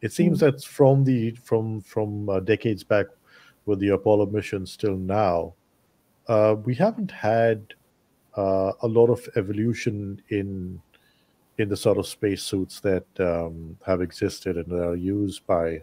It seems mm-hmm. that from the from from uh, decades back with the Apollo missions till now, uh, we haven't had uh, a lot of evolution in in the sort of spacesuits that um, have existed and are used by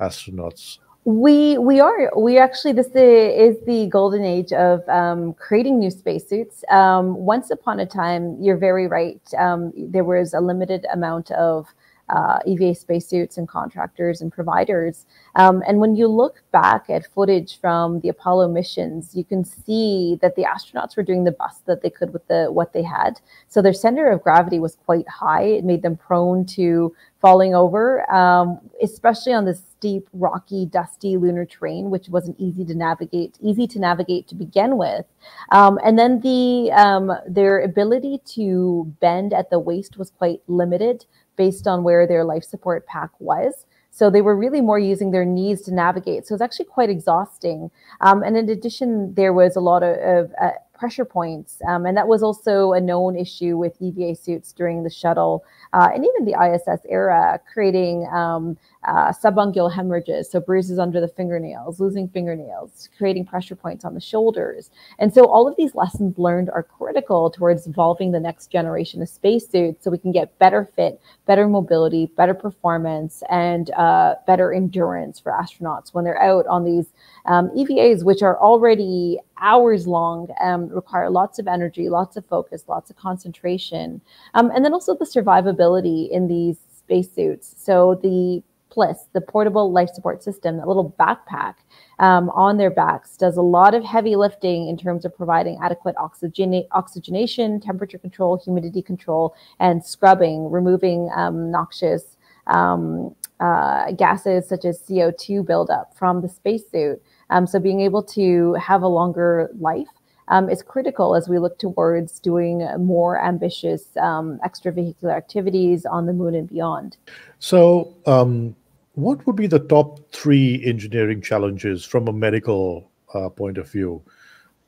astronauts we we are we actually this is the golden age of um, creating new spacesuits. Um, once upon a time, you're very right. Um, there was a limited amount of uh, EVA spacesuits and contractors and providers. Um, and when you look back at footage from the Apollo missions, you can see that the astronauts were doing the best that they could with the what they had. So their center of gravity was quite high. It made them prone to falling over, um, especially on this steep, rocky, dusty lunar terrain, which wasn't easy to navigate, easy to navigate to begin with. Um, and then the um, their ability to bend at the waist was quite limited based on where their life support pack was. So they were really more using their knees to navigate. So it was actually quite exhausting. Um, and in addition, there was a lot of, of uh, pressure points. Um, and that was also a known issue with EVA suits during the shuttle uh, and even the ISS era, creating um, uh, subungual hemorrhages, so bruises under the fingernails, losing fingernails, creating pressure points on the shoulders. And so all of these lessons learned are critical towards evolving the next generation of spacesuits so we can get better fit, better mobility, better performance, and uh, better endurance for astronauts when they're out on these um, EVAs, which are already hours long, um, require lots of energy, lots of focus, lots of concentration, um, and then also the survivability in these spacesuits. So the PLSS, the portable life support system, that little backpack um, on their backs, does a lot of heavy lifting in terms of providing adequate oxygen- oxygenation, temperature control, humidity control, and scrubbing, removing um, noxious um, uh, gases such as CO2 buildup from the spacesuit. Um, so being able to have a longer life um, is critical as we look towards doing more ambitious um, extravehicular activities on the moon and beyond. So, um, what would be the top three engineering challenges from a medical uh, point of view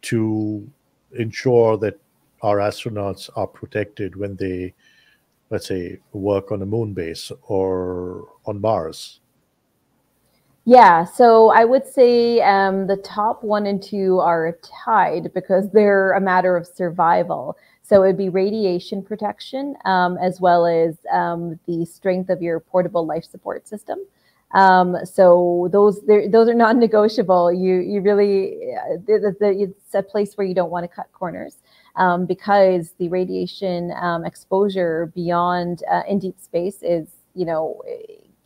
to ensure that our astronauts are protected when they, let's say, work on a moon base or on Mars? Yeah, so I would say um, the top one and two are tied because they're a matter of survival. So it'd be radiation protection um, as well as um, the strength of your portable life support system. Um, so those those are non-negotiable. You you really the, it's a place where you don't want to cut corners um, because the radiation um, exposure beyond uh, in deep space is you know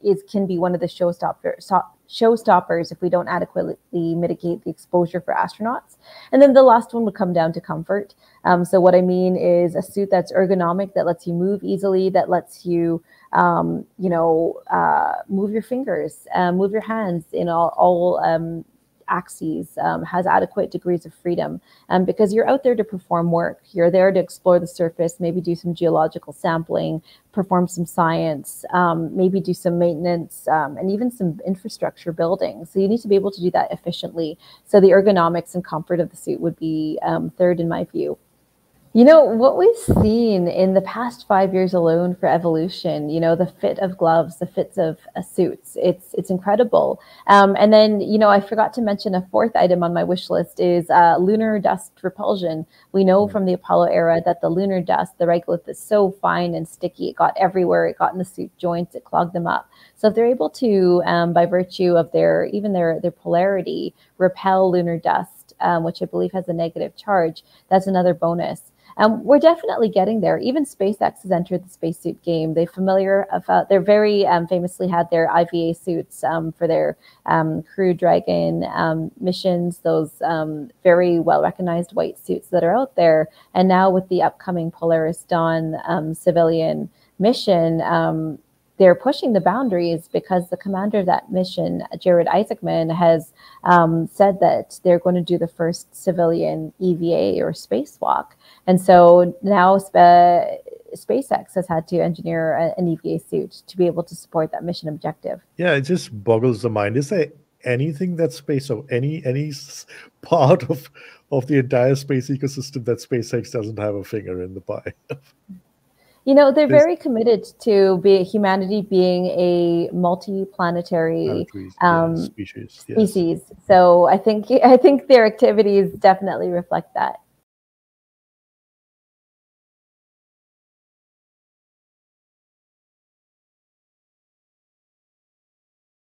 is can be one of the showstopper showstoppers if we don't adequately mitigate the exposure for astronauts. And then the last one would come down to comfort. Um, so what I mean is a suit that's ergonomic, that lets you move easily, that lets you, um, you know, uh, move your fingers, uh, move your hands in all, all um, axes um, has adequate degrees of freedom um, because you're out there to perform work. You're there to explore the surface, maybe do some geological sampling, perform some science, um, maybe do some maintenance, um, and even some infrastructure building. So you need to be able to do that efficiently. So the ergonomics and comfort of the suit would be um, third in my view. You know, what we've seen in the past five years alone for evolution, you know, the fit of gloves, the fits of uh, suits, it's it's incredible. Um, and then, you know, I forgot to mention a fourth item on my wish list is uh, lunar dust repulsion. We know mm. from the Apollo era that the lunar dust, the regolith is so fine and sticky. It got everywhere. It got in the suit joints. It clogged them up. So if they're able to, um, by virtue of their, even their, their polarity, repel lunar dust, um, which I believe has a negative charge, that's another bonus. Um, we're definitely getting there. Even SpaceX has entered the spacesuit game. They familiar about they're very um, famously had their IVA suits um, for their um, Crew Dragon um, missions. Those um, very well recognized white suits that are out there. And now with the upcoming Polaris Dawn civilian mission, they're pushing the boundaries because the commander of that mission, Jared Isaacman, has um, said that they're going to do the first civilian EVA or spacewalk. And so now SpaceX has had to engineer a, an EVA suit to be able to support that mission objective. Yeah, it just boggles the mind. Is there anything that space or any any part of of the entire space ecosystem that SpaceX doesn't have a finger in the pie? You know, they're very committed to be humanity being a multi-planetary um, species. Yes. Species. So I think I think their activities definitely reflect that.